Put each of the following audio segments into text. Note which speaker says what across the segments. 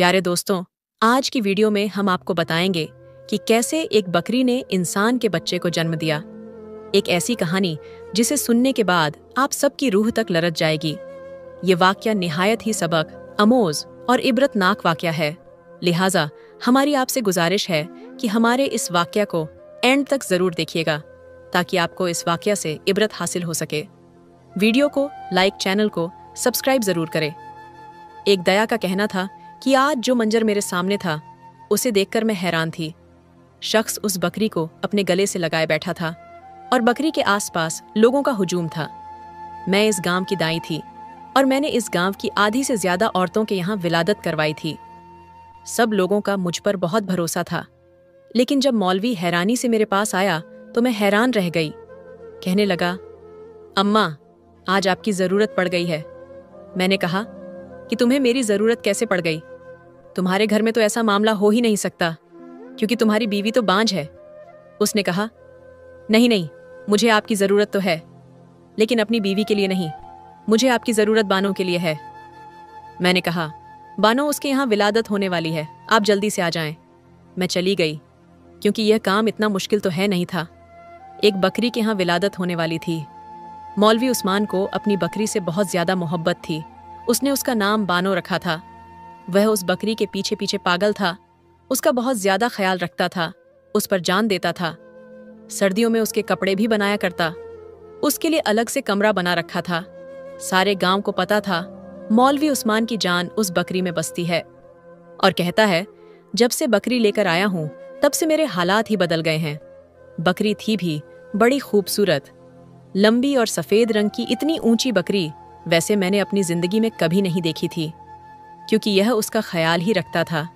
Speaker 1: प्यारे दोस्तों, आज की वीडियो में हम आपको बताएँगे कि कैसे एक बकरी ने इंसान के बच्चे को जन्म दिया। एक ऐसी कहानी जिसे सुनने के बाद आप सबकी रूह तक लरच जाएगी। ये वाक्य निहायत ही सबक, अमोज और इबरतनाक वाक्य है। लिहाजा, हमारी आपसे गुजारिश है कि हमारे इस वाक्य को एंड तक ज़रूर देखिएगा, ताकि आपको इस वाक्य से इबरत हासिल हो सके। वीडियो को, लाइक चैनल को, सब्सक्राइब ज़रूर करें। एक दया का कहना था कि आज जो मंजर मेरे सामने था, उसे देखकर मैं हैरान थी। शख्स उस बकरी को अपने गले से लगाए बैठा था और बकरी के आसपास लोगों का हुजूम था। मैं इस गाँव की दाई थी और मैंने इस गाँव की आधी से ज़्यादा औरतों के यहाँ विलादत करवाई थी। सब लोगों का मुझ पर बहुत भरोसा था, लेकिन जब मौलवी हैरानी से मेरे पास आया तो मैं हैरान रह गई। कहने लगा, अम्मा, आज आपकी ज़रूरत पड़ गई है। मैंने कहा, कि तुम्हें मेरी ज़रूरत कैसे पड़ गई? तुम्हारे घर में तो ऐसा मामला हो ही नहीं सकता, क्योंकि तुम्हारी बीवी तो बांझ है। उसने कहा, नहीं नहीं, मुझे आपकी ज़रूरत तो है, लेकिन अपनी बीवी के लिए नहीं, मुझे आपकी ज़रूरत बानो के लिए है। मैंने कहा, बानो, उसके यहाँ विलादत होने वाली है, आप जल्दी से आ जाएँ। मैं चली गई, क्योंकि यह काम इतना मुश्किल तो है नहीं था। एक बकरी के यहाँ विलादत होने वाली थी। मौलवी उस्मान को अपनी बकरी से बहुत ज़्यादा मोहब्बत थी। उसने उसका नाम बानो रखा था वह उस बकरी के पीछे पीछे पागल था। उसका बहुत ज़्यादा ख्याल रखता था, उस पर जान देता था। सर्दियों में उसके कपड़े भी बनाया करता। उसके लिए अलग से कमरा बना रखा था। सारे गाँव को पता था, मौलवी उस्मान की जान उस बकरी में बसती है। और कहता है, जब से बकरी लेकर आया हूँ, तब से मेरे हालात ही बदल गए हैं। बकरी थी भी, बड़ी खूबसूरत। लंबी और सफ़ेद रंग की इतनी ऊँची बकरी, वैसे मैंने अपनी ज़िंदगी में कभी नहीं देखी थी। क्योंकि यह उसका ख्याल ही रखता था।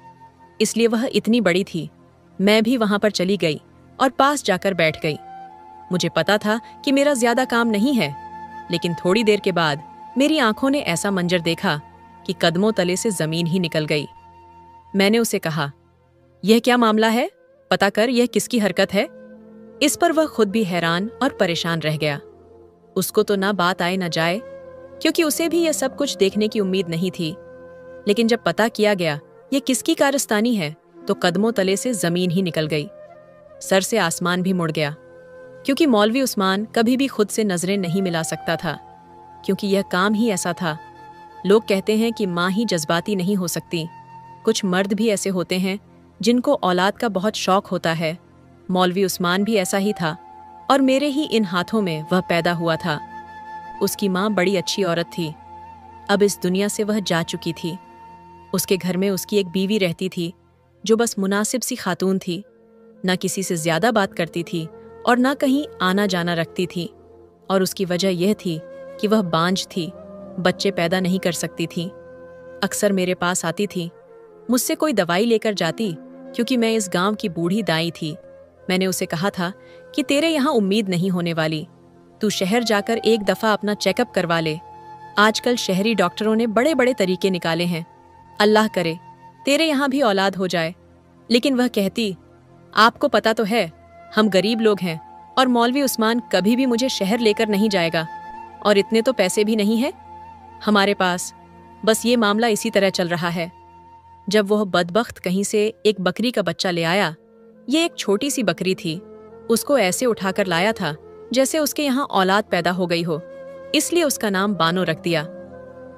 Speaker 1: इसलिए वह इतनी बड़ी थी। मैं भी वहाँ पर चली गई और पास जाकर बैठ गई। मुझे पता था कि मेरा ज़्यादा काम नहीं है, लेकिन थोड़ी देर के बाद मेरी आँखों ने ऐसा मंजर देखा कि कदमों तले से ज़मीन ही निकल गई। मैंने उसे कहा, यह क्या मामला है? पता कर यह किसकी हरकत है? इस पर वह खुद भी हैरान और परेशान रह गया। उसको तो ना बात आए ना जाए, क्योंकि उसे भी यह सब कुछ देखने की उम्मीद नहीं थी। लेकिन जब पता किया गया, ये किसकी कारस्तानी है? तो कदमों तले से ज़मीन ही निकल गई। सर से आसमान भी मुड़ गया। क्योंकि मौलवी उस्मान कभी भी खुद से नज़रें नहीं मिला सकता था, क्योंकि यह काम ही ऐसा था। लोग कहते हैं कि माँ ही जज्बाती नहीं हो सकती। कुछ मर्द भी ऐसे होते हैं, जिनको औलाद का बहुत शौक होता है। मौलवी उस्मान भी ऐसा ही था, और मेरे ही इन हाथों में वह पैदा हुआ था। उसकी माँ बड़ी अच्छी औरत थी। अब इस दुनिया से वह जा चुकी थी। उसके घर में उसकी एक बीवी रहती थी, जो बस मुनासिब सी खातून थी। न किसी से ज़्यादा बात करती थी और ना कहीं आना जाना रखती थी। और उसकी वजह यह थी कि वह बांझ थी, बच्चे पैदा नहीं कर सकती थी। अक्सर मेरे पास आती थी, मुझसे कोई दवाई लेकर जाती, क्योंकि मैं इस गाँव की बूढ़ी दाई थी। मैंने उसे कहा था कि तेरे यहाँ उम्मीद नहीं होने वाली, तू शहर जाकर एक दफ़ा अपना चेकअप करवा ले। आजकल शहरी डॉक्टरों ने बड़े बड़े तरीके निकाले हैं। अल्लाह करे, तेरे यहाँ भी औलाद हो जाए। लेकिन वह कहती, आपको पता तो है, हम गरीब लोग हैं, और मौलवी उस्मान कभी भी मुझे शहर लेकर नहीं जाएगा। और इतने तो पैसे भी नहीं है। हमारे पास बस ये मामला इसी तरह चल रहा है। जब वह बदबख्त कहीं से एक बकरी का बच्चा ले आया, ये एक छोटी सी बकरी थी, उसको ऐसे उठाकर लाया था, जैसे उसके यहाँ औलाद पैदा हो गई हो, इसलिए उसका नाम बानो रख दिया।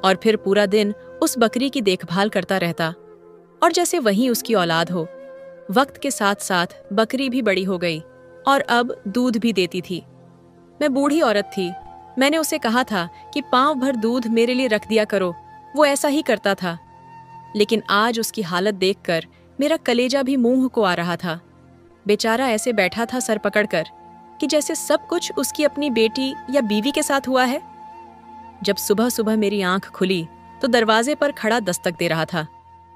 Speaker 1: और फिर पूरा दिन उस बकरी की देखभाल करता रहता, और जैसे वही उसकी औलाद हो, वक्त के साथ साथ बकरी भी बड़ी हो गई, और अब दूध भी देती थी। मैं बूढ़ी औरत थी, मैंने उसे कहा था कि पाँव भर दूध मेरे लिए रख दिया करो, वो ऐसा ही करता था। लेकिन आज उसकी हालत देखकर मेरा कलेजा भी मुँह को आ रहा था। बेचारा ऐसे बैठा था सर पकड़कर कि जैसे सब कुछ उसकी अपनी बेटी या बीवी के साथ हुआ है। जब सुबह सुबह मेरी आँख खुली तो दरवाजे पर खड़ा दस्तक दे रहा था।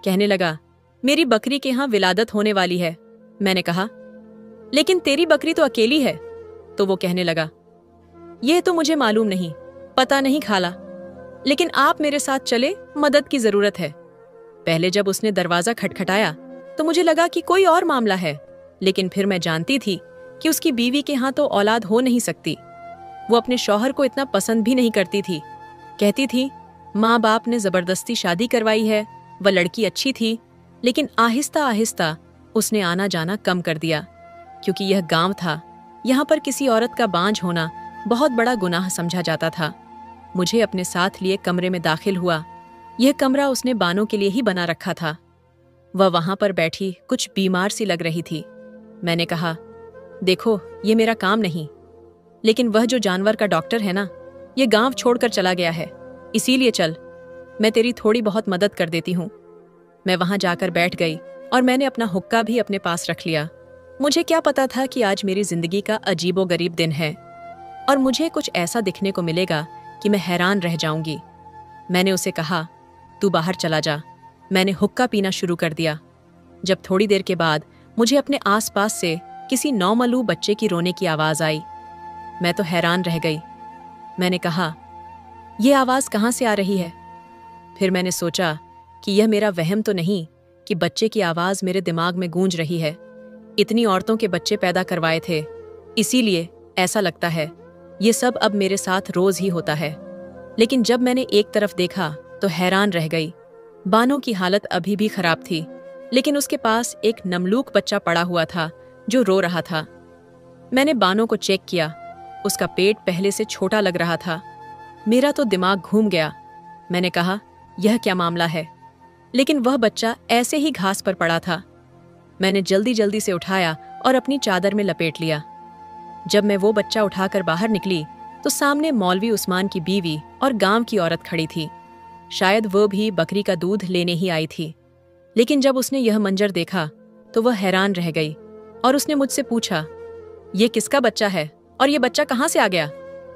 Speaker 1: कहने लगा, मेरी बकरी के यहाँ विलादत होने वाली है। मैंने कहा, लेकिन तेरी बकरी तो अकेली है। तो वो कहने लगा यह तो मुझे मालूम नहीं, पता नहीं खाला, लेकिन आप मेरे साथ चले मदद की ज़रूरत है। पहले जब उसने दरवाज़ा खटखटाया तो मुझे लगा कि कोई और मामला है, लेकिन फिर मैं जानती थी कि उसकी बीवी के यहाँ तो औलाद हो नहीं सकती। वो अपने शौहर को इतना पसंद भी नहीं करती थी। कहती थी माँ बाप ने ज़बरदस्ती शादी करवाई है। वह लड़की अच्छी थी, लेकिन आहिस्ता आहिस्ता उसने आना जाना कम कर दिया, क्योंकि यह गाँव था। यहाँ पर किसी औरत का बांझ होना बहुत बड़ा गुनाह समझा जाता था। मुझे अपने साथ लिए कमरे में दाखिल हुआ। यह कमरा उसने बानों के लिए ही बना रखा था। वह वहाँ पर बैठी कुछ बीमार सी लग रही थी। मैंने कहा, देखो, ये मेरा काम नहीं। लेकिन वह जो जानवर का डॉक्टर है ना, ये गाँव छोड़कर चला गया है। इसीलिए चल, मैं तेरी थोड़ी बहुत मदद कर देती हूँ। मैं वहाँ जाकर बैठ गई और मैंने अपना हुक्का भी अपने पास रख लिया। मुझे क्या पता था कि आज मेरी ज़िंदगी का अजीबो गरीब दिन है और मुझे कुछ ऐसा दिखने को मिलेगा कि मैं हैरान रह जाऊँगी। मैंने उसे कहा, तू बाहर चला जा। मैंने हुक्का पीना शुरू कर दिया। जब थोड़ी देर के बाद मुझे अपने आसपास से किसी नौमलू बच्चे की रोने की आवाज़ आई। मैं तो हैरान रह गई। मैंने कहा यह आवाज़ कहाँ से आ रही है? फिर मैंने सोचा कि यह मेरा वहम तो नहीं कि बच्चे की आवाज़ मेरे दिमाग में गूंज रही है। इतनी औरतों के बच्चे पैदा करवाए थे। इसीलिए ऐसा लगता है। ये सब अब मेरे साथ रोज ही होता है। लेकिन जब मैंने एक तरफ़ देखा तो हैरान रह गई। बानो की हालत अभी भी खराब थी। लेकिन उसके पास एक नमलूक बच्चा पड़ा हुआ था, जो रो रहा था। मैंने बानो को चेक किया। उसका पेट पहले से छोटा लग रहा था। मेरा तो दिमाग घूम गया। मैंने कहा, यह क्या मामला है? लेकिन वह बच्चा ऐसे ही घास पर पड़ा था। मैंने जल्दी जल्दी से उठाया और अपनी चादर में लपेट लिया। जब मैं वो बच्चा उठाकर बाहर निकली तो सामने मौलवी उस्मान की बीवी और गाँव की औरत खड़ी थी। शायद वह भी बकरी का दूध लेने ही आई थी। लेकिन जब उसने यह मंजर देखा तो वह हैरान रह गई और उसने मुझसे पूछा, ये किसका बच्चा है? और ये बच्चा कहाँ से आ गया?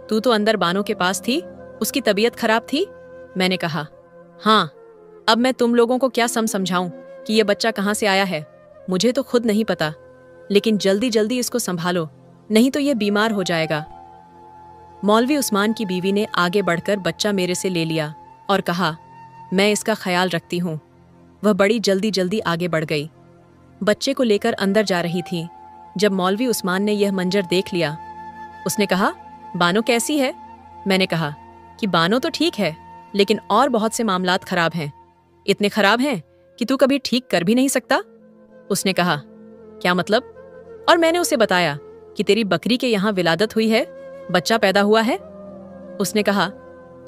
Speaker 1: तू तो अंदर बानों के पास थी, उसकी तबीयत खराब थी? मैंने कहा हाँ अब मैं तुम लोगों को क्या सम समझाऊं कि यह बच्चा कहाँ से आया है? मुझे तो खुद नहीं पता, लेकिन जल्दी जल्दी इसको संभालो, नहीं तो यह बीमार हो जाएगा। मौलवी उस्मान की बीवी ने आगे बढ़कर बच्चा मेरे से ले लिया और कहा, मैं इसका ख्याल रखती हूँ। वह बड़ी जल्दी जल्दी आगे बढ़ गई। बच्चे को लेकर अंदर जा रही थी। जब मौलवी उस्मान ने यह मंजर देख लिया, उसने कहा बानो कैसी है? मैंने कहा कि बानो तो ठीक है, लेकिन और बहुत से मामलात खराब हैं। इतने खराब हैं कि तू कभी ठीक कर भी नहीं सकता? उसने कहा, क्या मतलब? और मैंने उसे बताया कि तेरी बकरी के यहाँ विलादत हुई है, बच्चा पैदा हुआ है? उसने कहा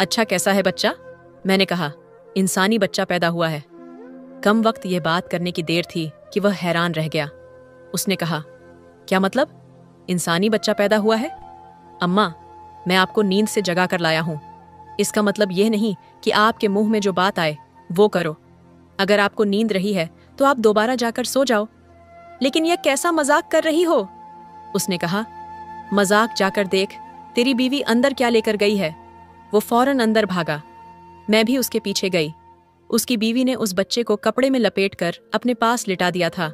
Speaker 1: अच्छा कैसा है बच्चा? मैंने कहा, इंसानी बच्चा पैदा हुआ है। कम वक्त यह बात करने की देर थी कि वह हैरान रह गया। उसने कहा, क्या मतलब? इंसानी बच्चा पैदा हुआ है? अम्मा, मैं आपको नींद से जगा कर लाया हूँ। इसका मतलब यह नहीं कि आपके मुँह में जो बात आए, वो करो। अगर आपको नींद रही है तो आप दोबारा जाकर सो जाओ। लेकिन यह कैसा मज़ाक कर रही हो? उसने कहा, मज़ाक जाकर देख, तेरी बीवी अंदर क्या लेकर गई है? वो फ़ौरन अंदर भागा। मैं भी उसके पीछे गई। उसकी बीवी ने उस बच्चे को कपड़े में लपेटकर अपने पास लिटा दिया था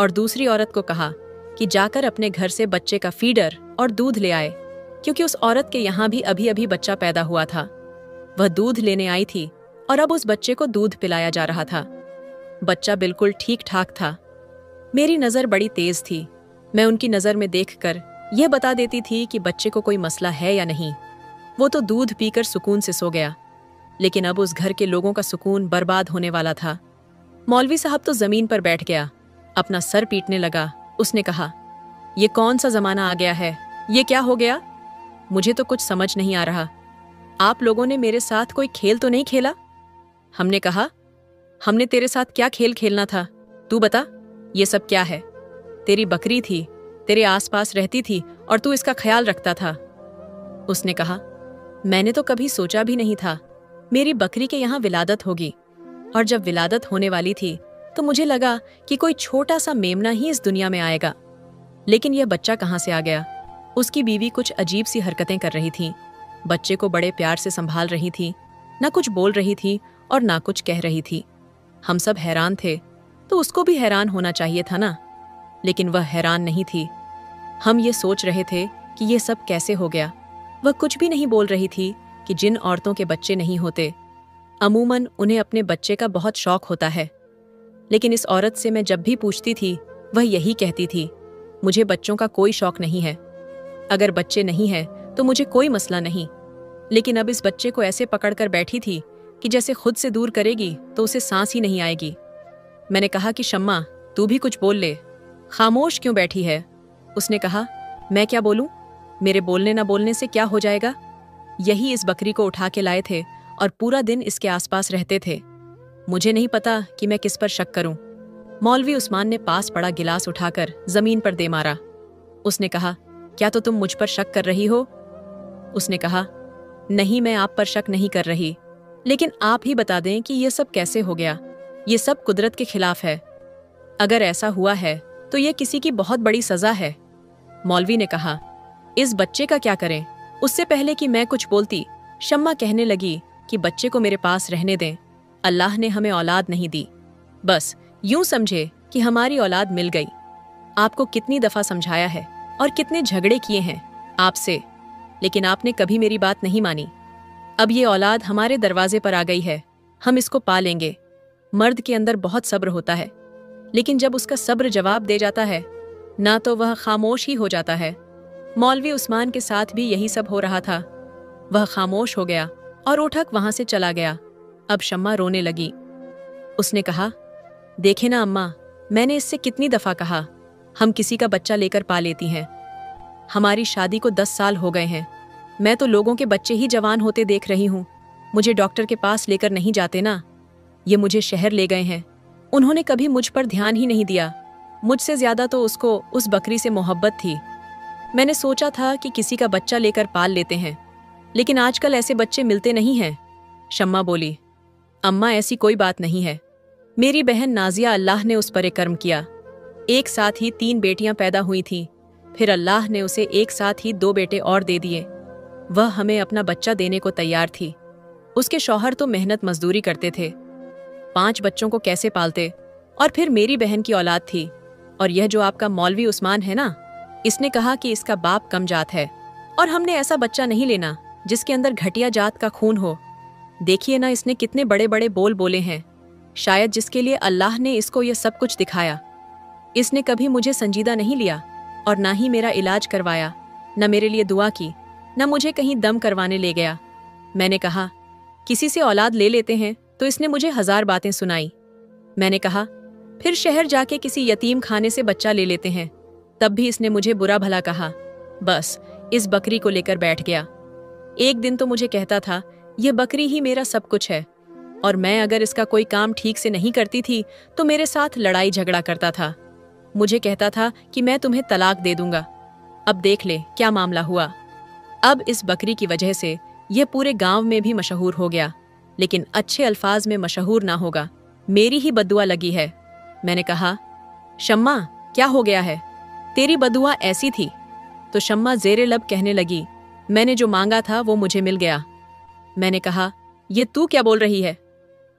Speaker 1: और दूसरी औरत को कहा कि जाकर अपने घर से बच्चे का फीडर और दूध ले आए। क्योंकि उस औरत के यहाँ भी अभी अभी बच्चा पैदा हुआ था। वह दूध लेने आई थी और अब उस बच्चे को दूध पिलाया जा रहा था। बच्चा बिल्कुल ठीक ठाक था। मेरी नज़र बड़ी तेज थी। मैं उनकी नज़र में देखकर यह बता देती थी कि बच्चे को कोई मसला है या नहीं। वो तो दूध पीकर सुकून से सो गया। लेकिन अब उस घर के लोगों का सुकून बर्बाद होने वाला था। मौलवी साहब तो ज़मीन पर बैठ गया। अपना सर पीटने लगा। उसने कहा यह कौन सा जमाना आ गया है? ये क्या हो गया? मुझे तो कुछ समझ नहीं आ रहा। आप लोगों ने मेरे साथ कोई खेल तो नहीं खेला? हमने कहा, हमने तेरे साथ क्या खेल खेलना था? तू बता, ये सब क्या है? तेरी बकरी थी, तेरे आसपास रहती थी और तू इसका ख्याल रखता था। उसने कहा, मैंने तो कभी सोचा भी नहीं था, मेरी बकरी के यहाँ विलादत होगी। और जब विलादत होने वाली थी तो मुझे लगा कि कोई छोटा सा मेमना ही इस दुनिया में आएगा। लेकिन यह बच्चा कहाँ से आ गया? उसकी बीवी कुछ अजीब सी हरकतें कर रही थी। बच्चे को बड़े प्यार से संभाल रही थी, न कुछ बोल रही थी और ना कुछ कह रही थी। हम सब हैरान थे तो उसको भी हैरान होना चाहिए था ना? लेकिन वह हैरान नहीं थी। हम ये सोच रहे थे कि ये सब कैसे हो गया। वह कुछ भी नहीं बोल रही थी कि जिन औरतों के बच्चे नहीं होते। अमूमन उन्हें अपने बच्चे का बहुत शौक होता है। लेकिन इस औरत से मैं जब भी पूछती थी, वह यही कहती थी, मुझे बच्चों का कोई शौक नहीं है। अगर बच्चे नहीं हैं तो मुझे कोई मसला नहीं। लेकिन अब इस बच्चे को ऐसे पकड़कर बैठी थी कि जैसे खुद से दूर करेगी तो उसे सांस ही नहीं आएगी। मैंने कहा कि, शम्मा, तू भी कुछ बोल ले। खामोश क्यों बैठी है? उसने कहा, मैं क्या बोलूँ? मेरे बोलने ना बोलने से क्या हो जाएगा? यही इस बकरी को उठा के लाए थे और पूरा दिन इसके आसपास रहते थे। मुझे नहीं पता कि मैं किस पर शक करूँ। मौलवी उस्मान ने पास पड़ा गिलास उठाकर ज़मीन पर दे मारा। उसने कहा क्या तो तुम मुझ पर शक कर रही हो? उसने कहा, नहीं, मैं आप पर शक नहीं कर रही। लेकिन आप ही बता दें कि यह सब कैसे हो गया। ये सब कुदरत के खिलाफ है। अगर ऐसा हुआ है तो यह किसी की बहुत बड़ी सजा है। मौलवी ने कहा, इस बच्चे का क्या करें? उससे पहले कि मैं कुछ बोलती, शम्मा कहने लगी कि बच्चे को मेरे पास रहने दें। अल्लाह ने हमें औलाद नहीं दी। बस, यूँ समझे कि हमारी औलाद मिल गई। आपको कितनी दफ़ा समझाया है। और कितने झगड़े किए हैं आपसे। लेकिन आपने कभी मेरी बात नहीं मानी। अब ये औलाद हमारे दरवाजे पर आ गई है। हम इसको पा लेंगे। मर्द के अंदर बहुत सब्र होता है। लेकिन जब उसका सब्र जवाब दे जाता है, ना तो वह खामोश ही हो जाता है। मौलवी उस्मान के साथ भी यही सब हो रहा था। वह खामोश हो गया और उठक वहाँ से चला गया। अब शम्मा रोने लगी। उसने कहा, देखे ना अम्मा, मैंने इससे कितनी दफ़ा कहा। हम किसी का बच्चा लेकर पा लेती हैं। हमारी शादी को दस साल हो गए हैं। मैं तो लोगों के बच्चे ही जवान होते देख रही हूँ। मुझे डॉक्टर के पास लेकर नहीं जाते ना। ये मुझे शहर ले गए हैं। उन्होंने कभी मुझ पर ध्यान ही नहीं दिया। मुझसे ज़्यादा तो उसको उस बकरी से मोहब्बत थी। मैंने सोचा था कि किसी का बच्चा लेकर पाल लेते हैं। लेकिन आजकल ऐसे बच्चे मिलते नहीं हैं। शम्मा बोली, अम्मा, ऐसी कोई बात नहीं है। मेरी बहन नाजिया अल्लाह ने उस पर एक कर्म किया। एक साथ ही तीन बेटियाँ पैदा हुई थीं। फिर अल्लाह ने उसे एक साथ ही दो बेटे और दे दिए। वह हमें अपना बच्चा देने को तैयार थी। उसके शौहर तो मेहनत मजदूरी करते थे। पाँच बच्चों को कैसे पालते? और फिर मेरी बहन की औलाद थी। और यह जो आपका मौलवी उस्मान है ना? इसने कहा कि इसका बाप कम जात है। और हमने ऐसा बच्चा नहीं लेना, जिसके अंदर घटिया जात का खून हो। देखिए ना इसने कितने बड़े बड़े बोल बोले हैं। शायद जिसके लिए अल्लाह ने इसको यह सब कुछ दिखाया। इसने कभी मुझे संजीदा नहीं लिया और ना ही मेरा इलाज करवाया, न मेरे लिए दुआ की, न मुझे कहीं दम करवाने ले गया। मैंने कहा, किसी से औलाद ले लेते हैं तो इसने मुझे हज़ार बातें सुनाई। मैंने कहा, फिर शहर जाके किसी यतीम खाने से बच्चा ले लेते हैं। तब भी इसने मुझे बुरा भला कहा। बस, इस बकरी को लेकर बैठ गया। एक दिन तो मुझे कहता था, यह बकरी ही मेरा सब कुछ है। और मैं अगर इसका कोई काम ठीक से नहीं करती थी तो मेरे साथ लड़ाई झगड़ा करता था। मुझे कहता था कि मैं तुम्हें तलाक दे दूँगा। अब देख ले, क्या मामला हुआ। अब इस बकरी की वजह से यह पूरे गाँव में भी मशहूर हो गया, लेकिन अच्छे अल्फाज में मशहूर ना होगा। मेरी ही बदुआ लगी है। मैंने कहा, शम्मा, क्या हो गया है? तेरी बदुआ ऐसी थी? तो शम्मा जेरे लब कहने लगी, मैंने जो मांगा था वो मुझे मिल गया। मैंने कहा, ये तू क्या बोल रही है?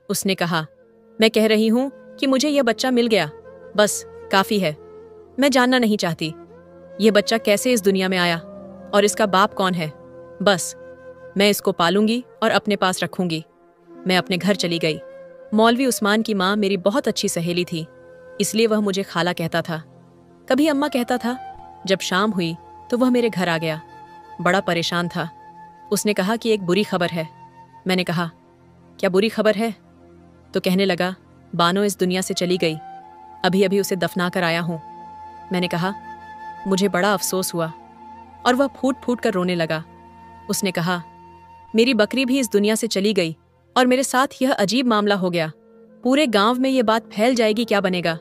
Speaker 1: उसने कहा, मैं कह रही हूँ कि मुझे यह बच्चा मिल गया। बस काफ़ी है। मैं जानना नहीं चाहती, ये बच्चा कैसे इस दुनिया में आया और इसका बाप कौन है? बस, मैं इसको पालूँगी और अपने पास रखूँगी। मैं अपने घर चली गई। मौलवी उस्मान की माँ मेरी बहुत अच्छी सहेली थी, इसलिए वह मुझे खाला कहता था। कभी अम्मा कहता था, जब शाम हुई तो वह मेरे घर आ गया। बड़ा परेशान था। उसने कहा कि एक बुरी खबर है। मैंने कहा, क्या बुरी खबर है? तो कहने लगा, बानो इस दुनिया से चली गई। अभी अभी उसे दफना कर आया हूँ। मैंने कहा, मुझे बड़ा अफसोस हुआ। और वह फूट फूट कर रोने लगा। उसने कहा, मेरी बकरी भी इस दुनिया से चली गई और मेरे साथ यह अजीब मामला हो गया। पूरे गाँव में यह बात फैल जाएगी, क्या बनेगा?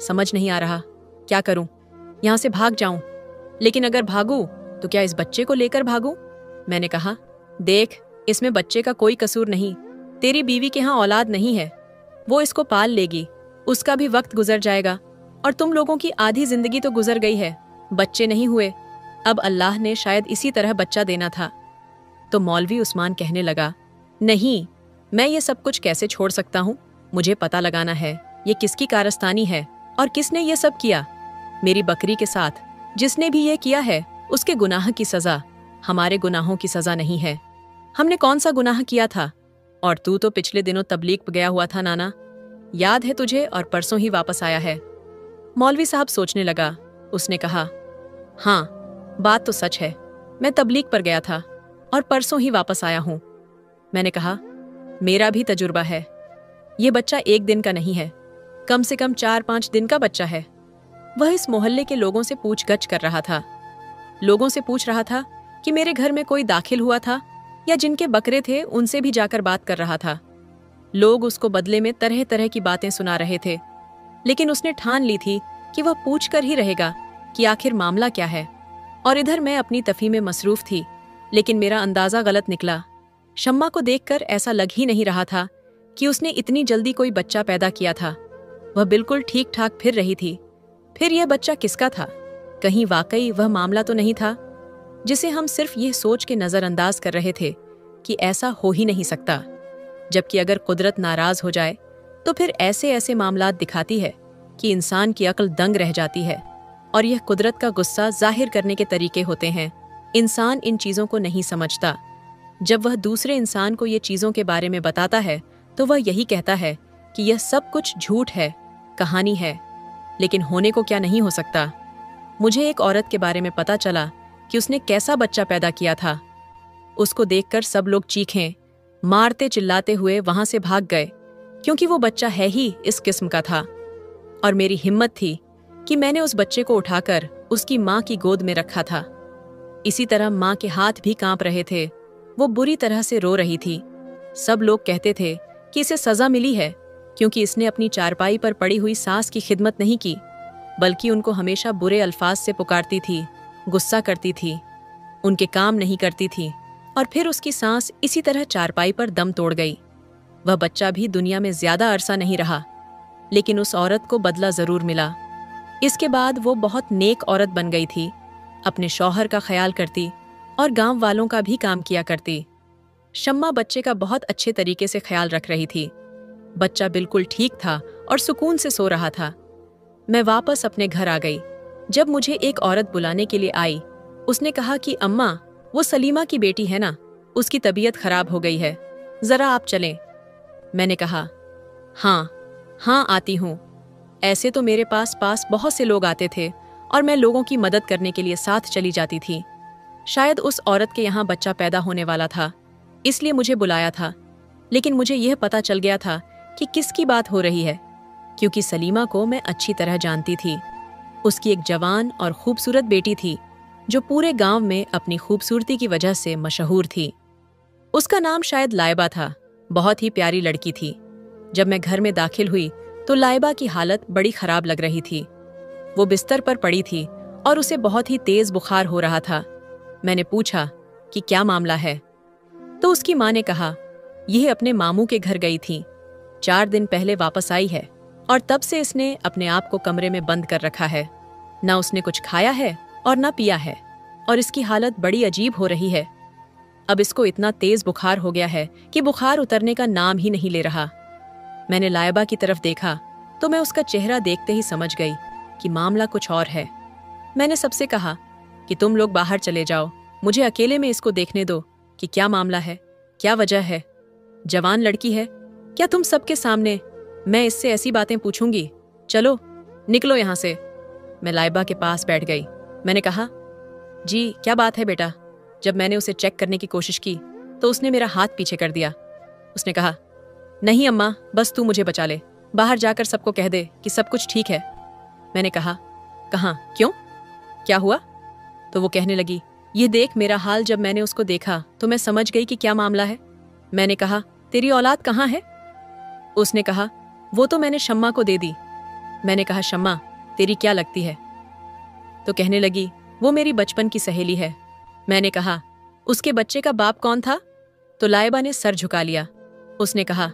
Speaker 1: समझ नहीं आ रहा। क्या करूँ? यहाँ से भाग जाऊँ। लेकिन अगर भागू तो क्या इस बच्चे को लेकर भागू? मैंने कहा, देख, इसमें बच्चे का कोई कसूर नहीं। तेरी बीवी के यहाँ औलाद नहीं है। वो इसको पाल लेगी। उसका भी वक्त गुजर जाएगा और तुम लोगों की आधी ज़िंदगी तो गुजर गई है, बच्चे नहीं हुए। अब अल्लाह ने शायद इसी तरह बच्चा देना था। तो मौलवी उस्मान कहने लगा, नहीं, मैं ये सब कुछ कैसे छोड़ सकता हूँ? मुझे पता लगाना है, ये किसकी कारस्तानी है और किसने ये सब किया? मेरी बकरी के साथ, जिसने भी ये किया है, उसके गुनाह की सजा, हमारे गुनाहों की सजा नहीं है। हमने कौन सा गुनाह किया था? और तू तो पिछले दिनों तबलीग गया हुआ था, नाना। याद है तुझे और परसों ही वापस आया है। मौलवी साहब सोचने लगा। उसने कहा हाँ बात तो सच है। मैं तबलीग पर गया था और परसों ही वापस आया हूँ। मैंने कहा, मेरा भी तजुर्बा है। ये बच्चा एक दिन का नहीं है। कम से कम चार पाँच दिन का बच्चा है। वह इस मोहल्ले के लोगों से पूछगछ कर रहा था। लोगों से पूछ रहा था कि मेरे घर में कोई दाखिल हुआ था या जिनके बकरे थे उनसे भी जाकर बात कर रहा था। लोग उसको बदले में तरह तरह की बातें सुना रहे थे। लेकिन उसने ठान ली थी कि वह पूछ कर ही रहेगा कि आखिर मामला क्या है। और इधर मैं अपनी तफी में मसरूफ थी, लेकिन मेरा अंदाज़ा गलत निकला। शम्मा को देखकर ऐसा लग ही नहीं रहा था कि उसने इतनी जल्दी कोई बच्चा पैदा किया था। वह बिल्कुल ठीक ठाक फिर रही थी। फिर यह बच्चा किसका था? कहीं वाकई वह मामला तो नहीं था? जिसे हम सिर्फ़ ये सोच के नज़रअंदाज कर रहे थे कि ऐसा हो ही नहीं सकता। जबकि अगर कुदरत नाराज़ हो जाए तो फिर ऐसे ऐसे मामला दिखाती है कि इंसान की अक्ल दंग रह जाती है और यह कुदरत का गुस्सा ज़ाहिर करने के तरीके होते हैं। इंसान इन चीज़ों को नहीं समझता। जब वह दूसरे इंसान को ये चीज़ों के बारे में बताता है तो वह यही कहता है कि यह सब कुछ झूठ है, कहानी है, लेकिन होने को क्या नहीं हो सकता? मुझे एक औरत के बारे में पता चला कि उसने कैसा बच्चा पैदा किया था। उसको देखकर सब लोग चीखें मारते चिल्लाते हुए वहाँ से भाग गए, क्योंकि वो बच्चा है ही इस किस्म का था। और मेरी हिम्मत थी कि मैंने उस बच्चे को उठाकर उसकी माँ की गोद में रखा था। इसी तरह माँ के हाथ भी काँप रहे थे। वो बुरी तरह से रो रही थी। सब लोग कहते थे कि इसे सजा मिली है, क्योंकि इसने अपनी चारपाई पर पड़ी हुई सास की खिदमत नहीं की, बल्कि उनको हमेशा बुरे अल्फाज से पुकारती थी, गुस्सा करती थी, उनके काम नहीं करती थी। और फिर उसकी सांस इसी तरह चारपाई पर दम तोड़ गई। वह बच्चा भी दुनिया में ज़्यादा अरसा नहीं रहा, लेकिन उस औरत को बदला ज़रूर मिला। इसके बाद वो बहुत नेक औरत बन गई थी, अपने शौहर का ख्याल करती और गाँव वालों का भी काम किया करती। शम्मा बच्चे का बहुत अच्छे तरीके से ख्याल रख रही थी। बच्चा बिल्कुल ठीक था और सुकून से सो रहा था। मैं वापस अपने घर आ गई। जब मुझे एक औरत बुलाने के लिए आई, उसने कहा कि, अम्मा वो सलीमा की बेटी है ना? उसकी तबीयत खराब हो गई है। जरा आप चलें। मैंने कहा हाँ हाँ आती हूँ। ऐसे तो मेरे पास पास बहुत से लोग आते थे और मैं लोगों की मदद करने के लिए साथ चली जाती थी। शायद उस औरत के यहाँ बच्चा पैदा होने वाला था, इसलिए मुझे बुलाया था। लेकिन मुझे यह पता चल गया था कि किसकी बात हो रही है, क्योंकि सलीमा को मैं अच्छी तरह जानती थी। उसकी एक जवान और खूबसूरत बेटी थी। जो पूरे गाँव में अपनी खूबसूरती की वजह से मशहूर थी। उसका नाम शायद लाइबा था। बहुत ही प्यारी लड़की थी। जब मैं घर में दाखिल हुई तो लाइबा की हालत बड़ी खराब लग रही थी। वो बिस्तर पर पड़ी थी और उसे बहुत ही तेज बुखार हो रहा था। मैंने पूछा कि क्या मामला है? तो उसकी माँ ने कहा, यह अपने मामू के घर गई थी। चार दिन पहले वापस आई है और तब से इसने अपने आप को कमरे में बंद कर रखा है। न उसने कुछ खाया है और न पिया है, और इसकी हालत बड़ी अजीब हो रही है। अब इसको इतना तेज बुखार हो गया है कि बुखार उतरने का नाम ही नहीं ले रहा। मैंने लायबा की तरफ़ देखा तो मैं उसका चेहरा देखते ही समझ गई कि मामला कुछ और है। मैंने सबसे कहा कि तुम लोग बाहर चले जाओ, मुझे अकेले में इसको देखने दो कि क्या मामला है, क्या वजह है। जवान लड़की है, क्या तुम सबके सामने मैं इससे ऐसी बातें पूछूँगी? चलो, निकलो यहाँ से। मैं लाइबा के पास बैठ गई। मैंने कहा, जी, क्या बात है बेटा? जब मैंने उसे चेक करने की कोशिश की तो उसने मेरा हाथ पीछे कर दिया। उसने कहा, नहीं अम्मा, बस तू मुझे बचा ले। बाहर जाकर सबको कह दे कि सब कुछ ठीक है। मैंने कहा कहा? क्यों? क्या हुआ? तो वो कहने लगी, ये देख मेरा हाल जब मैंने उसको देखा तो मैं समझ गई कि क्या मामला है। मैंने कहा, तेरी औलाद कहाँ है? उसने कहा, वो तो मैंने शम्मा को दे दी। मैंने कहा, शम्मा, तेरी क्या लगती है? तो कहने लगी, वो मेरी बचपन की सहेली है। मैंने कहा, उसके बच्चे का बाप कौन था? तो लाइबा ने सर झुका लिया। उसने कहा,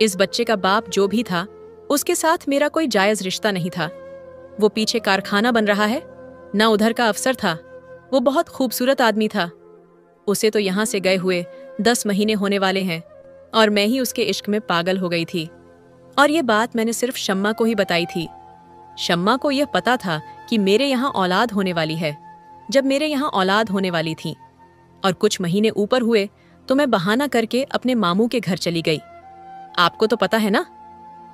Speaker 1: इस बच्चे का बाप जो भी था, उसके साथ मेरा कोई जायज़ रिश्ता नहीं था। वो पीछे कारखाना बन रहा है, न उधर का अफसर था, वो बहुत खूबसूरत आदमी था। उसे तो यहाँ से गए हुए दस महीने होने वाले हैं, और मैं ही उसके इश्क में पागल हो गई थी। और ये बात मैंने सिर्फ़ शम्मा को ही बताई थी। शम्मा को यह पता था कि मेरे यहाँ औलाद होने वाली है। जब मेरे यहाँ औलाद होने वाली थी और कुछ महीने ऊपर हुए तो मैं बहाना करके अपने मामू के घर चली गई। आपको तो पता है ना?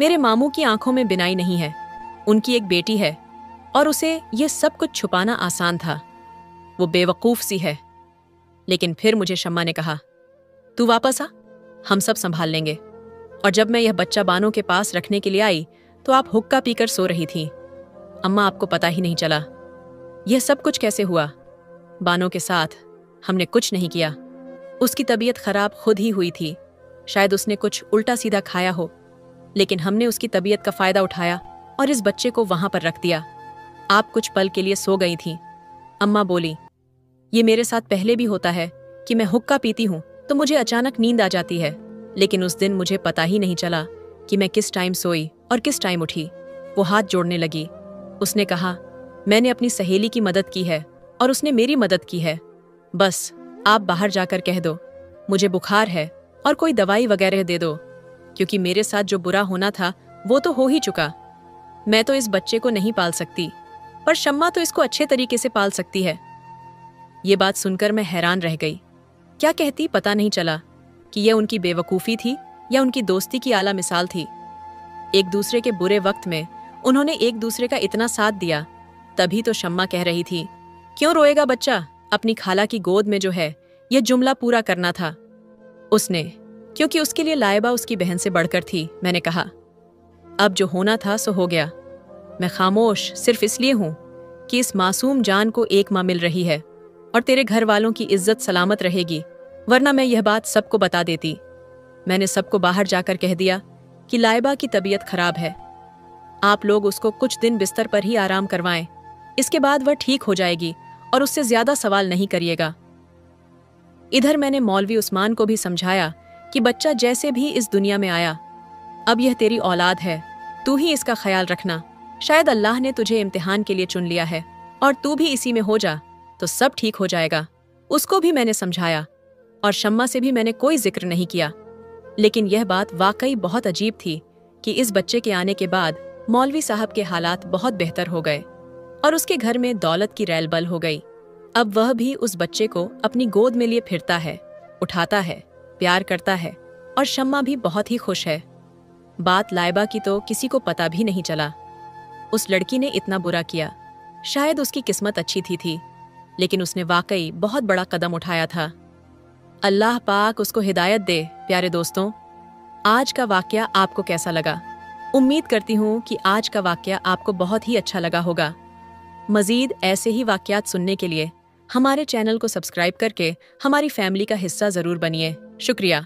Speaker 1: मेरे मामू की आँखों में बिनाई नहीं है। उनकी एक बेटी है और उसे यह सब कुछ छुपाना आसान था। वो बेवकूफ़ सी है। लेकिन फिर मुझे शम्मा ने कहा, तू वापस आ, हम सब संभाल लेंगे। और जब मैं यह बच्चा बानों के पास रखने के लिए आई तो आप हुक्का पीकर सो रही थी। अम्मा आपको पता ही नहीं चला। यह सब कुछ कैसे हुआ? बानों के साथ हमने कुछ नहीं किया। उसकी तबीयत खराब खुद ही हुई थी। शायद उसने कुछ उल्टा सीधा खाया हो, लेकिन हमने उसकी तबीयत का फ़ायदा उठाया और इस बच्चे को वहाँ पर रख दिया। आप कुछ पल के लिए सो गई थी। अम्मा बोली, ये मेरे साथ पहले भी होता है कि मैं हुक्का पीती हूँ तो मुझे अचानक नींद आ जाती है। लेकिन उस दिन मुझे पता ही नहीं चला कि मैं किस टाइम सोई और किस टाइम उठी। वो हाथ जोड़ने लगी। उसने कहा, मैंने अपनी सहेली की मदद की है और उसने मेरी मदद की है। बस, आप बाहर जाकर कह दो, मुझे बुखार है और कोई दवाई वगैरह दे दो, क्योंकि मेरे साथ जो बुरा होना था, वो तो हो ही चुका। मैं तो इस बच्चे को नहीं पाल सकती, पर शम्मा तो इसको अच्छे तरीके से पाल सकती है। ये बात सुनकर मैं हैरान रह गई। क्या कहती पता नहीं चला कि यह उनकी बेवकूफ़ी थी या उनकी दोस्ती की आला मिसाल थी। एक दूसरे के बुरे वक्त में उन्होंने एक दूसरे का इतना साथ दिया। तभी तो शम्मा कह रही थी, क्यों रोएगा बच्चा? अपनी खाला की गोद में जो है, यह जुमला पूरा करना था। उसने, क्योंकि उसके लिए लाइबा उसकी बहन से बढ़कर थी, मैंने कहा। अब जो होना था, सो हो गया। मैं खामोश सिर्फ़ इसलिए हूँ कि इस मासूम जान को एक माँ मिल रही है और तेरे घर वालों की इज़्ज़त सलामत रहेगी, वरना मैं यह बात सबको बता देती। मैंने सबको बाहर जाकर कह दिया कि लाइबा की तबीयत खराब है। आप लोग उसको कुछ दिन बिस्तर पर ही आराम करवाएँ। इसके बाद वह ठीक हो जाएगी और उससे ज़्यादा सवाल नहीं करिएगा। इधर मैंने मौलवी उस्मान को भी समझाया कि बच्चा जैसे भी इस दुनिया में आया, अब यह तेरी औलाद है, तू ही इसका ख्याल रखना। शायद अल्लाह ने तुझे इम्तिहान के लिए चुन लिया है और तू भी इसी में हो जा तो सब ठीक हो जाएगा। उसको भी मैंने समझाया और शम्मा से भी मैंने कोई ज़िक्र नहीं किया। लेकिन यह बात वाकई बहुत अजीब थी कि इस बच्चे के आने के बाद मौलवी साहब के हालात बहुत बेहतर हो गए और उसके घर में दौलत की रैलबल हो गई। अब वह भी उस बच्चे को अपनी गोद में लिए फिरता है, उठाता है, प्यार करता है और शम्मा भी बहुत ही खुश है। बात लाइबा की तो किसी को पता भी नहीं चला। उस लड़की ने इतना बुरा किया। शायद उसकी किस्मत अच्छी थी थी, लेकिन उसने वाकई बहुत बड़ा कदम उठाया था। अल्लाह पाक उसको हिदायत दे, प्यारे दोस्तों। आज का वाक्य आपको कैसा लगा? उम्मीद करती हूँ कि आज का वाक्य आपको बहुत ही अच्छा लगा होगा। मजीद ऐसे ही वाक्यात सुनने के लिए हमारे चैनल को सब्सक्राइब करके हमारी फैमिली का हिस्सा ज़रूर बनिए। शुक्रिया।